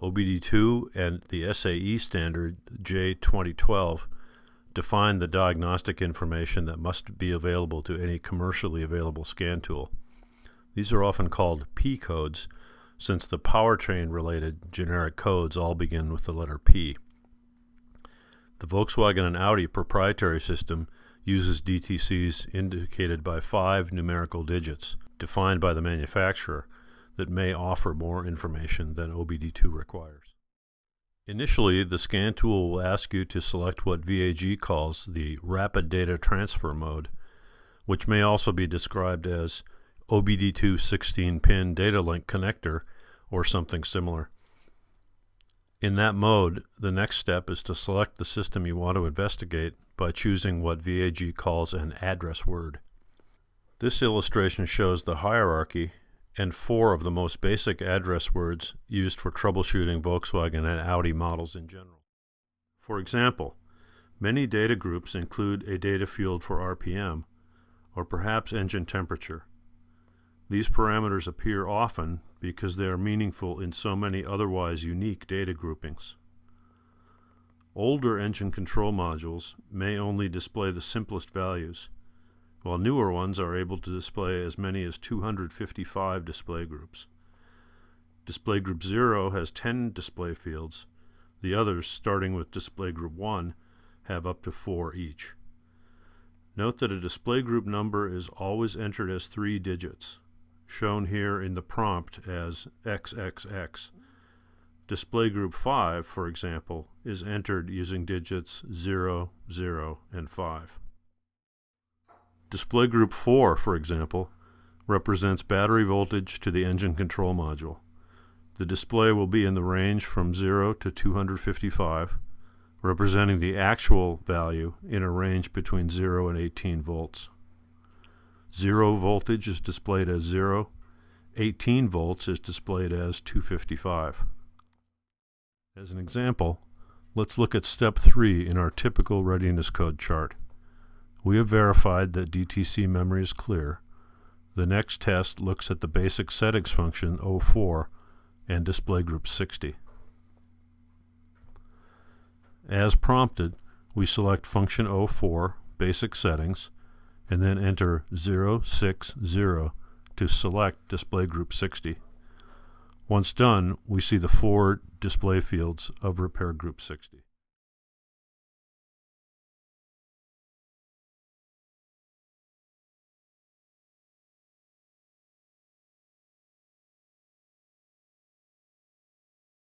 OBD2 and the SAE standard J2012 define the diagnostic information that must be available to any commercially available scan tool. These are often called P codes since the powertrain related generic codes all begin with the letter P. The Volkswagen and Audi proprietary system uses DTCs indicated by five numerical digits, defined by the manufacturer, that may offer more information than OBD2 requires. Initially, the scan tool will ask you to select what VAG calls the Rapid Data Transfer mode, which may also be described as OBD2 16-pin data link connector or something similar. In that mode, the next step is to select the system you want to investigate by choosing what VAG calls an address word. This illustration shows the hierarchy and four of the most basic address words used for troubleshooting Volkswagen and Audi models in general. For example, many data groups include a data field for RPM, or perhaps engine temperature. These parameters appear often because they are meaningful in so many otherwise unique data groupings. Older engine control modules may only display the simplest values, while newer ones are able to display as many as 255 display groups. Display group 0 has 10 display fields. The others, starting with display group 1, have up to 4 each. Note that a display group number is always entered as three digits, shown here in the prompt as XXX. Display group 5, for example, is entered using digits 0, 0, and 5. Display group 4, for example, represents battery voltage to the engine control module. The display will be in the range from 0 to 255, representing the actual value in a range between 0 and 18 volts. 0 voltage is displayed as 0, 18 volts is displayed as 255. As an example, let's look at step 3 in our typical readiness code chart. We have verified that DTC memory is clear. The next test looks at the basic settings function 04 and display group 60. As prompted, we select function 04, basic settings, and then enter 060 to select display group 60. Once done, we see the four display fields of repair group 60.